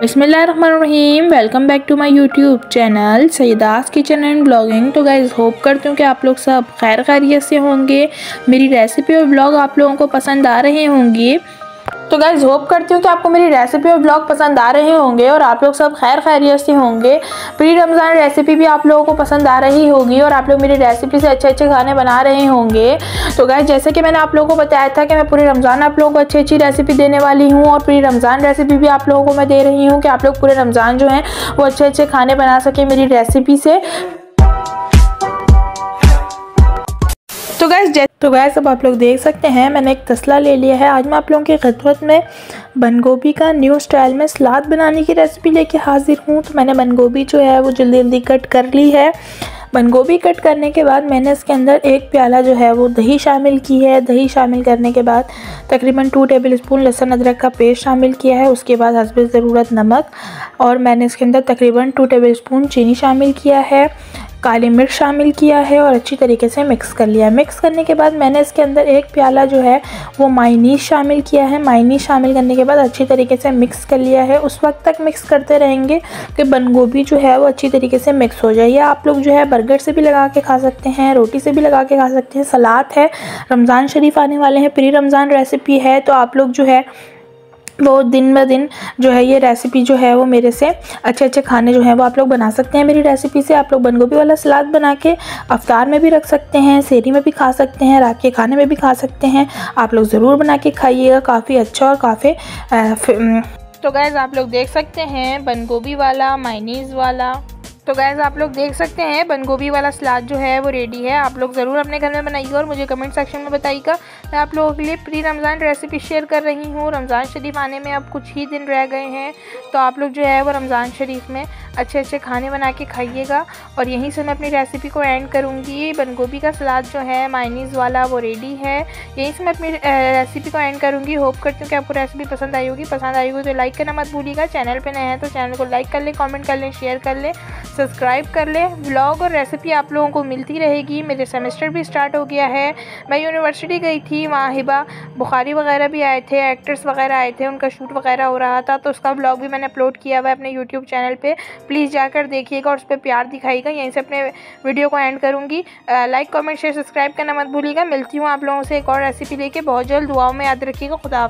बिसमीम welcome back to my YouTube channel Saeeda's kitchen and blogging तो guys hope करती हूँ कि आप लोग सब खैर खैरियत से होंगे। मेरी रेसिपी और ब्लॉग आप लोगों को पसंद आ रहे होंगे। तो गाइज़ होप करती हूँ कि आपको मेरी रेसिपी और ब्लॉग पसंद आ रहे होंगे और आप लोग सब खैर खैरियत से होंगे। प्री रमज़ान रेसिपी भी आप लोगों को पसंद आ रही होगी और आप लोग मेरी रेसिपी से अच्छे अच्छे खाने बना रहे होंगे। तो गाइज़ जैसे कि मैंने आप लोगों को बताया था कि मैं पूरे रमज़ान आप लोगों को अच्छी अच्छी रेसिपी देने वाली हूँ और पूरी रमज़ान रेसिपी भी आप लोगों को मैं दे रही हूँ कि आप लोग पूरे रमज़ान जो है वो अच्छे अच्छे खाने बना सकें मेरी रेसिपी से। तो गैस तो गैस अब आप लोग देख सकते हैं, मैंने एक तसला ले लिया है। आज मैं आप लोगों की खिदमत में बंद गोभी का न्यू स्टाइल में सलाद बनाने की रेसिपी लेके हाजिर हूँ। तो मैंने बंद गोभी जो है, वो जल्दी जल्दी कट कर ली है। बंद गोभी कट करने के बाद मैंने इसके अंदर एक प्याला जो है, वो दही शामिल की है। दही शामिल करने के बाद तकरीबन टू टेबल स्पून लहसुन अदरक का पेस्ट शामिल किया है। उसके बाद हसब ज़रूरत नमक और मैंने इसके अंदर तकरीबन टू टेबल स्पून चीनी शामिल किया है। काली मिर्च शामिल किया है और अच्छी तरीके से मिक्स कर लिया है। मिक्स करने के बाद मैंने इसके अंदर एक प्याला जो है, वो मायनीस शामिल किया है। मायनीस शामिल करने के बाद अच्छी तरीके से मिक्स कर लिया है। उस वक्त तक मिक्स करते रहेंगे कि बंद गोभी जो है, वो अच्छी तरीके से मिक्स हो जाए। या आप लोग जो है, बर्गर से भी लगा के खा सकते हैं, रोटी से भी लगा के खा सकते हैं। सलाद है, रमज़ान शरीफ आने वाले हैं। प्री रमज़ान रेसिपी है तो आप लोग जो है वो दिन ब दिन जो है, ये रेसिपी जो है वो मेरे से अच्छे अच्छे खाने जो हैं वो आप लोग बना सकते हैं मेरी रेसिपी से। आप लोग बंद गोभी वाला सलाद बना के अवतार में भी रख सकते हैं, सेरी में भी खा सकते हैं, रात के खाने में भी खा सकते हैं। आप लोग ज़रूर बना के खाइएगा, काफ़ी अच्छा और काफ़ी तो गैज़ आप लोग देख सकते हैं बंद गोभी वाला माइनीज़ वाला। तो गैस आप लोग देख सकते हैं बंद गोभी वाला सलाद जो है, वो रेडी है। आप लोग ज़रूर अपने घर में बनाइएगा और मुझे कमेंट सेक्शन में बताइएगा। मैं आप लोगों के लिए प्री रमज़ान रेसिपी शेयर कर रही हूँ। रमज़ान शरीफ आने में अब कुछ ही दिन रह गए हैं तो आप लोग जो है, वो रमज़ान शरीफ में अच्छे अच्छे खाने बना के खाइएगा। और यहीं से मैं अपनी रेसिपी को एंड करूँगी। बंद गोभी का सलाद जो है माइनीज़ वाला, वो रेडी है। यहीं से मैं अपनी रेसिपी को एंड करूँगी। होप करती हूँ कि आपको रेसिपी पसंद आई होगी। पसंद आई होगी तो लाइक करना मत भूलिएगा। चैनल पर नए हैं तो चैनल को लाइक कर लें कॉमेंट कर लें शेयर कर लें। सब्सक्राइब कर लें। व्लॉग और रेसिपी आप लोगों को मिलती रहेगी। मेरे सेमेस्टर भी स्टार्ट हो गया है। मैं यूनिवर्सिटी गई थी, वहाँ हिबा बुखारी वगैरह भी आए थे, एक्टर्स वगैरह आए थे, उनका शूट वगैरह हो रहा था तो उसका ब्लॉग भी मैंने अपलोड किया हुआ है अपने यूट्यूब चैनल पर प्लीज़ जाकर देखिएगा और उस पर प्यार दिखाइएगा। यहीं से अपने वीडियो को एंड करूँगी। लाइक कॉमेंट शेयर सब्सक्राइब करना मत भूलिएगा। मिलती हूँ आप लोगों से एक और रेसिपी लेके। बहुत जल्द दुआओं में याद रखिएगा। खुदा